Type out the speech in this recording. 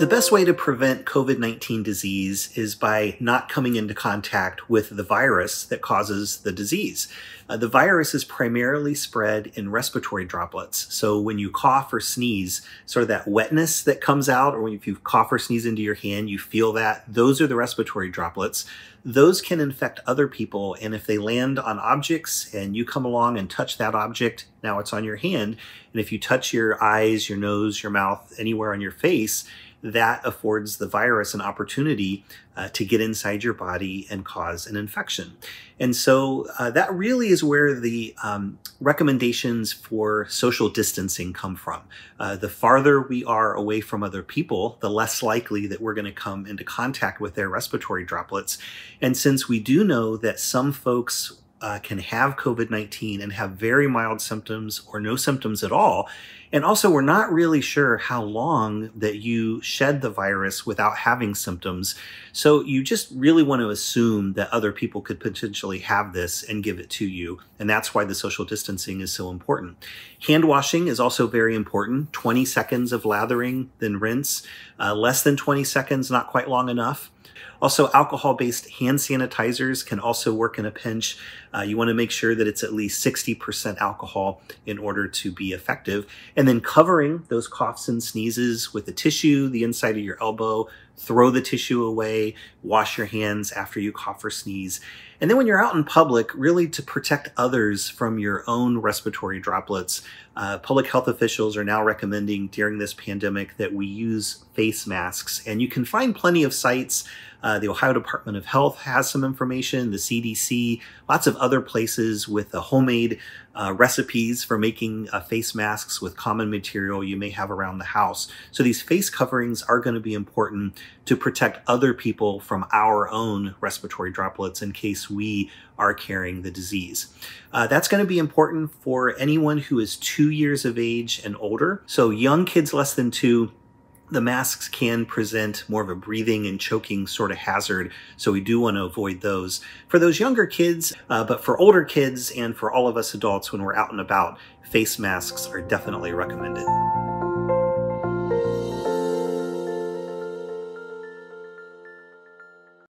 The best way to prevent COVID 19 disease is by not coming into contact with the virus that causes the disease. Uh, the virus is primarily spread in respiratory droplets. So when you cough or sneeze, sort of that wetness that comes out, or if you cough or sneeze into your hand, you feel that, those are the respiratory droplets. Those can infect other people, and if they land on objects and you come along and touch that object, now it's on your hand. And if you touch your eyes, your nose, your mouth, anywhere on your face, that affords the virus an opportunity uh, to get inside your body and cause an infection. And so uh, that really is where the um, recommendations for social distancing come from. Uh, the farther we are away from other people, the less likely that we're going to come into contact with their respiratory droplets. And since we do know that some folks uh, can have COVID 19 and have very mild symptoms or no symptoms at all. And also, we're not really sure how long that you shed the virus without having symptoms. So, you just really want to assume that other people could potentially have this and give it to you. And that's why the social distancing is so important. Hand washing is also very important 20 seconds of lathering, then rinse. Uh, less than 20 seconds, not quite long enough. Also, alcohol-based hand sanitizers can also work in a pinch. Uh, you want to make sure that it's at least 60% alcohol in order to be effective. And then covering those coughs and sneezes with a tissue, the inside of your elbow, throw the tissue away, wash your hands after you cough or sneeze. And then when you're out in public, really to protect others from your own respiratory droplets, uh, public health officials are now recommending during this pandemic that we use face masks. And you can find plenty of sites. Uh, the Ohio Department of Health has some information, the CDC, lots of other places with uh, homemade uh, recipes for making uh, face masks with common material you may have around the house. So these face coverings are going to be important to protect other people from our own respiratory droplets in case we are carrying the disease. Uh, that's going to be important for anyone who is two years of age and older. So young kids less than two, the masks can present more of a breathing and choking sort of hazard, so we do want to avoid those. For those younger kids, uh, but for older kids and for all of us adults when we're out and about, face masks are definitely recommended.